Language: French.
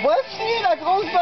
Voici la grosse